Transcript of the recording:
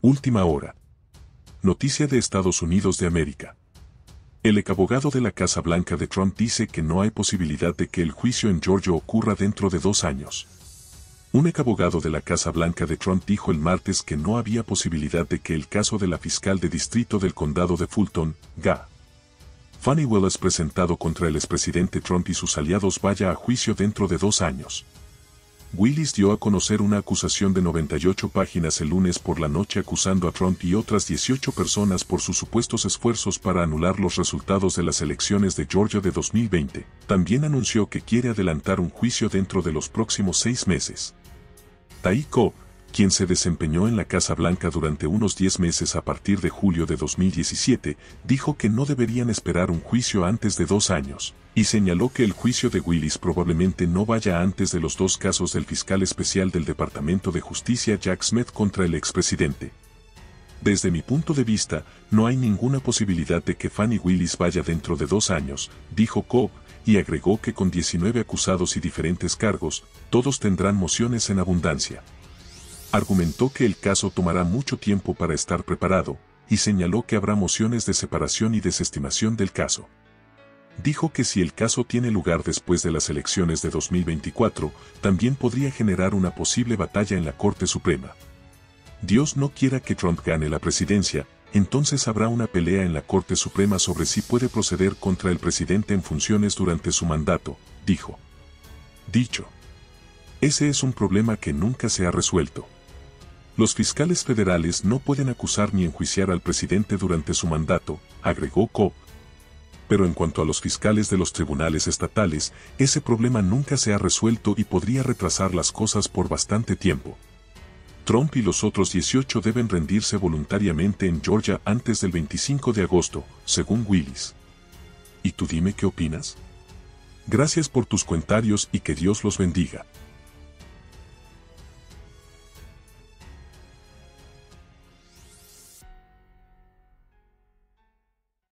Última hora. Noticia de Estados Unidos de América. El ex abogado de la Casa Blanca de Trump dice que no hay posibilidad de que el juicio en Georgia ocurra dentro de dos años. Un ex abogado de la Casa Blanca de Trump dijo el martes que no había posibilidad de que el caso de la fiscal de distrito del condado de Fulton, Ga. Fanny Willis presentado contra el expresidente Trump y sus aliados vaya a juicio dentro de dos años. Willis dio a conocer una acusación de 98 páginas el lunes por la noche acusando a Trump y otras 18 personas por sus supuestos esfuerzos para anular los resultados de las elecciones de Georgia de 2020. También anunció que quiere adelantar un juicio dentro de los próximos seis meses. Taiko, quien se desempeñó en la Casa Blanca durante unos 10 meses a partir de julio de 2017, dijo que no deberían esperar un juicio antes de dos años, y señaló que el juicio de Willis probablemente no vaya antes de los dos casos del fiscal especial del Departamento de Justicia Jack Smith contra el expresidente. Desde mi punto de vista, no hay ninguna posibilidad de que Fanny Willis vaya dentro de dos años, dijo Cobb, y agregó que con 19 acusados y diferentes cargos, todos tendrán mociones en abundancia. Argumentó que el caso tomará mucho tiempo para estar preparado, y señaló que habrá mociones de separación y desestimación del caso. Dijo que si el caso tiene lugar después de las elecciones de 2024, también podría generar una posible batalla en la Corte Suprema. Dios no quiera que Trump gane la presidencia, entonces habrá una pelea en la Corte Suprema sobre si puede proceder contra el presidente en funciones durante su mandato, dijo. Dicho. Ese es un problema que nunca se ha resuelto. Los fiscales federales no pueden acusar ni enjuiciar al presidente durante su mandato, agregó Cobb. Pero en cuanto a los fiscales de los tribunales estatales, ese problema nunca se ha resuelto y podría retrasar las cosas por bastante tiempo. Trump y los otros 18 deben rendirse voluntariamente en Georgia antes del 25 de agosto, según Willis. ¿Y tú dime qué opinas? Gracias por tus comentarios y que Dios los bendiga.